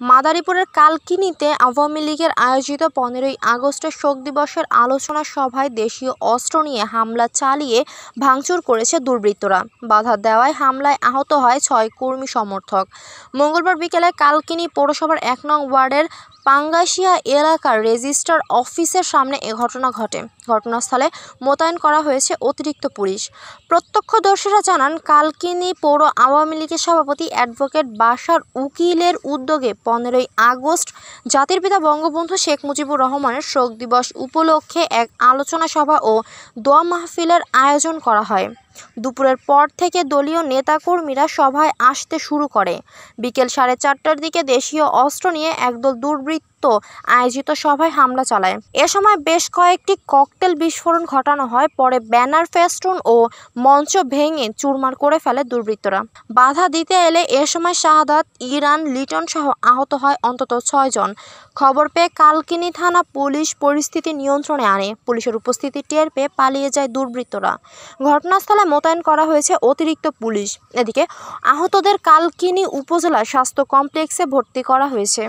মাদারীপুরের কালকিনিতে আওয়ামী লীগের আয়োজিত পনেরোই আগস্টের শোক দিবসের আলোচনা সভায় দেশীয় অস্ত্র নিয়ে হামলা চালিয়ে ভাঙচুর করেছে দুর্বৃত্তরা। বাধা দেওয়ায় হামলায় আহত হয় ছয় কর্মী সমর্থক। মঙ্গলবার বিকেলে কালকিনি পৌরসভার এক নং ওয়ার্ডের পাঙ্গাশিয়া এলাকার রেজিস্ট্রার অফিসের সামনে এ ঘটনা ঘটে। ঘটনাস্থলে মোতায়েন করা হয়েছে অতিরিক্ত পুলিশ। প্রত্যক্ষদর্শীরা জানান, কালকিনি পৌর আওয়ামী লীগের সভাপতি অ্যাডভোকেট বাসার উকিলের উদ্যোগে পনেরোই আগস্ট জাতির পিতা বঙ্গবন্ধু শেখ মুজিবুর রহমানের শোক দিবস উপলক্ষে এক আলোচনা সভা ও দোয়া মাহফিলের আয়োজন করা হয়। দুপুরের পর থেকে দলীয় নেতাকর্মীরা সভায় আসতে শুরু করে। বিকেল সাড়ে চারটার দিকে দেশীয় অস্ত্র নিয়ে একদল দুর্বৃত্ত আয়োজিত সভায় হামলা চালায়। এ সময় বেশ কয়েকটি ককটেল বিস্ফোরণ ঘটানো হয়, পরে ব্যানার ফেস্টুন ও মঞ্চ ভেঙে চুরমার করে ফেলে দুর্বৃত্তরা। বাধা দিতে এলে এ সময় শাহাদাত, ইরান, লিটন সহ আহত হয় অন্তত ছয়জন খবর পেয়ে কালকিনি থানা পুলিশ পরিস্থিতি নিয়ন্ত্রণে আনে। পুলিশের উপস্থিতি টের পেয়ে পালিয়ে যায় দুর্বৃত্তরা। ঘটনাস্থলে মোতায়েন করা হয়েছে অতিরিক্ত পুলিশ। এদিকে আহতদের কালকিনি উপজেলা স্বাস্থ্য কমপ্লেক্সে ভর্তি করা হয়েছে।